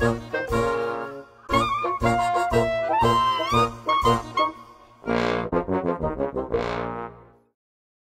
Bye.